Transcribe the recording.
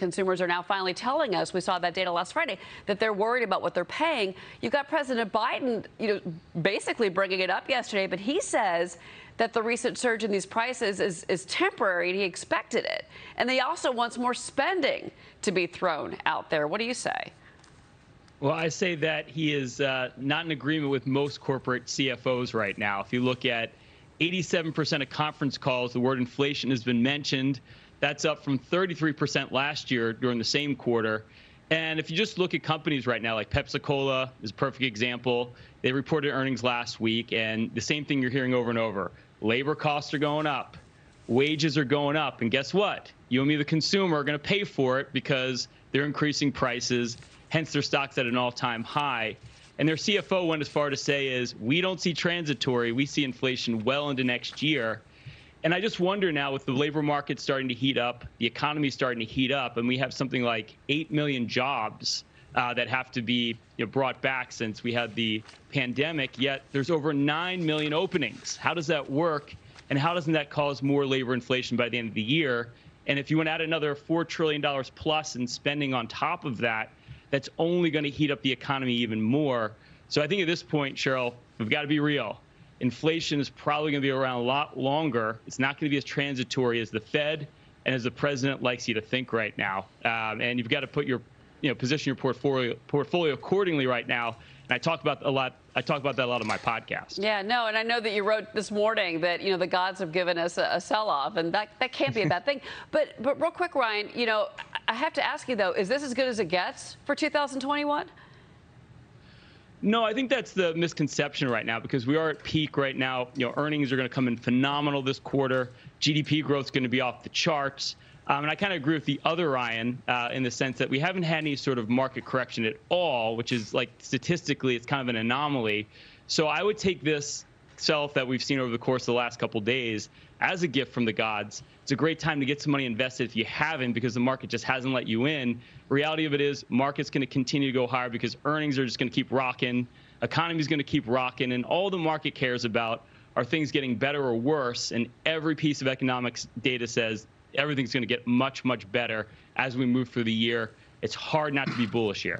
consumers are now finally telling us we saw that data last friday that they're worried about what they're paying you've got president biden you know basically bringing it up yesterday but he says that the recent surge in these prices is, is temporary and he expected it and he also wants more spending to be thrown out there what do you say well, I say that he is uh, not in agreement with most corporate CFOs right now. If you look at 87% of conference calls, the word inflation has been mentioned. That's up from 33% last year during the same quarter. And if you just look at companies right now, like PepsiCo is a perfect example. They reported earnings last week, and the same thing you're hearing over and over labor costs are going up, wages are going up. And guess what? You and me, the consumer, are going to pay for it because they're increasing prices hence their stock's at an all-time high. And their CFO went as far to say is, we don't see transitory, we see inflation well into next year. And I just wonder now with the labor market starting to heat up, the economy starting to heat up, and we have something like 8 million jobs uh, that have to be you know, brought back since we had the pandemic, yet there's over 9 million openings. How does that work? And how doesn't that cause more labor inflation by the end of the year? And if you want to add another $4 trillion plus in spending on top of that, that's only going to heat up the economy even more. So I think at this point, Cheryl, we've got to be real. Inflation is probably going to be around a lot longer. It's not going to be as transitory as the Fed and as the president likes you to think right now. Um, and you've got to put your, you know, position your portfolio portfolio accordingly right now. And I talk about a lot. I talk about that a lot on my podcast. Yeah, no, and I know that you wrote this morning that you know the gods have given us a, a sell-off, and that that can't be a bad thing. But but real quick, Ryan, you know, I have to ask you though, is this as good as it gets for 2021? No, I think that's the misconception right now because we are at peak right now. You know, earnings are going to come in phenomenal this quarter. GDP growth is going to be off the charts. Um, and I kind of agree with the other Ryan uh, in the sense that we haven't had any sort of market correction at all, which is like statistically, it's kind of an anomaly. So I would take this self that we've seen over the course of the last couple days as a gift from the gods. It's a great time to get some money invested if you haven't because the market just hasn't let you in. Reality of it is, market's going to continue to go higher because earnings are just going to keep rocking, economy's going to keep rocking, and all the market cares about are things getting better or worse. And every piece of economics data says everything's going to get much, much better as we move through the year. It's hard not to be bullish here.